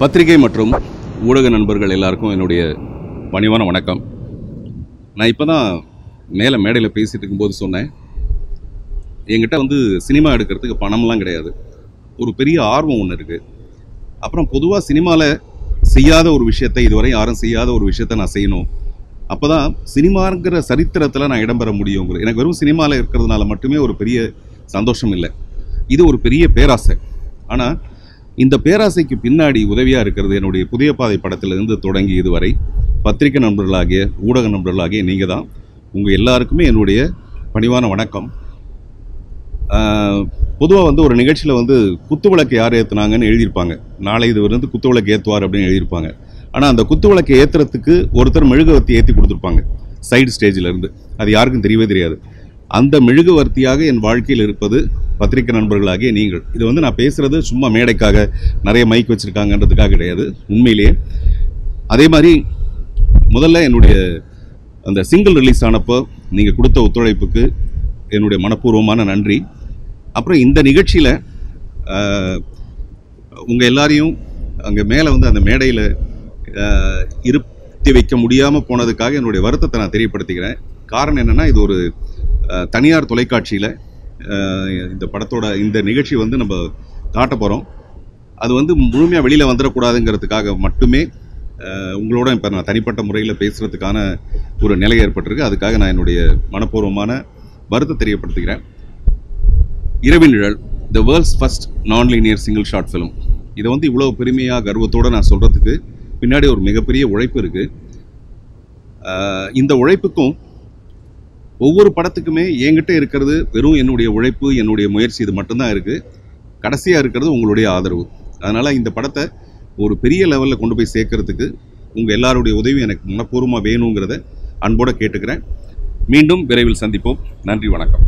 பத்திரிகை மற்றும் ஊடக நண்பர்கள் எல்லாருக்கும் என்னுடைய பணிவான வணக்கம். நான் இப்போ தான் மேலே மேடையில் பேசிகிட்டு இருக்கும்போது சொன்னேன். என்கிட்ட வந்து சினிமா எடுக்கிறதுக்கு பணம்லாம் கிடையாது. ஒரு பெரிய ஆர்வம் ஒன்று இருக்குது அப்புறம் பொதுவாக சினிமாவில் செய்யாத ஒரு விஷயத்தை இதுவரை யாரும் செய்யாத ஒரு விஷயத்தை நான் செய்யணும். அப்போ தான் சினிமாங்கிற சரித்திரத்தில் நான் இடம்பெற முடியுங்கிற எனக்கு வெறும் சினிமாவில் இருக்கிறதுனால மட்டுமே ஒரு பெரிய சந்தோஷம் இல்லை. இது ஒரு பெரிய பேராசை. ஆனால் இந்த பேராசைக்கு பின்னாடி உதவியாக இருக்கிறது என்னுடைய புதிய பாதை படத்திலிருந்து தொடங்கி இதுவரை. பத்திரிகை நண்பர்களாகிய ஊடக நண்பர்களாகிய நீங்கள் தான் உங்கள் எல்லாருக்குமே என்னுடைய பணிவான வணக்கம். பொதுவாக வந்து ஒரு நிகழ்ச்சியில் வந்து குத்து விளக்கு யார் ஏற்றுனாங்கன்னு எழுதியிருப்பாங்க. நாளை இது வந்து குத்துவிளக்கு ஏற்றுவார் அப்படின்னு எழுதியிருப்பாங்க. ஆனால் அந்த குத்து விளக்கு ஏற்றுறதுக்கு ஒருத்தர் மெழுகுவர்த்தி ஏற்றி கொடுத்துருப்பாங்க. சைடு ஸ்டேஜில் இருந்து. அது யாருக்கும் தெரியவே தெரியாது. அந்த மெழுகுவர்த்தியாக என் வாழ்க்கையில் இருப்பது பத்திரிகை நண்பர்களாகிய நீங்கள். இது வந்து நான் பேசுகிறது சும்மா மேடைக்காக நிறைய மைக் வச்சுருக்காங்கன்றதுக்காக கிடையாது. உண்மையிலேயே. அதே மாதிரி முதல்ல என்னுடைய அந்த சிங்கிள் ரிலீஸ் ஆனப்போ நீங்கள் கொடுத்த ஒத்துழைப்புக்கு என்னுடைய மனப்பூர்வமான நன்றி. அப்புறம் இந்த நிகழ்ச்சியில் உங்கள் எல்லாரையும் அங்கே மேலே வந்து அந்த மேடையில் இருத்தி வைக்க முடியாமல் போனதுக்காக என்னுடைய வருத்தத்தை நான் தெரியப்படுத்திக்கிறேன். காரணம் என்னென்னா இது ஒரு தனியார் தொலைக்காட்சியில் இந்த படத்தோட இந்த நிகழ்ச்சி வந்து நம்ம காட்ட போகிறோம் அது வந்து முழுமையாக வெளியில் வந்துடக்கூடாதுங்கிறதுக்காக மட்டுமே உங்களோட இப்போ நான் தனிப்பட்ட முறையில் பேசுகிறதுக்கான ஒரு நிலை ஏற்பட்டிருக்கு. அதுக்காக நான் என்னுடைய மனப்பூர்வமான வருத்தம் தெரியப்படுத்துகிறேன். Iravin Nizhal the world's first non linear single shot film இதை வந்து இவ்வளோ பெருமையாக கர்வத்தோடு நான் சொல்கிறதுக்கு பின்னாடி ஒரு மிகப்பெரிய உழைப்பு இருக்குது இந்த உழைப்புக்கும் ஒவ்வொரு படத்துக்குமே என்கிட்ட இருக்கிறது வெறும் என்னுடைய உழைப்பு என்னுடைய முயற்சி இது மட்டும்தான் இருக்குது கடைசியாக இருக்கிறது உங்களுடைய ஆதரவு. அதனால் இந்த படத்தை ஒரு பெரிய லெவலில் கொண்டு போய் சேர்க்கறதுக்கு உங்கள் எல்லாருடைய உதவி எனக்கு மனப்பூர்வமாக வேணுங்கிறத அன்போடு கேட்டுக்கிறேன். மீண்டும் விரைவில் சந்திப்போம். நன்றி வணக்கம்.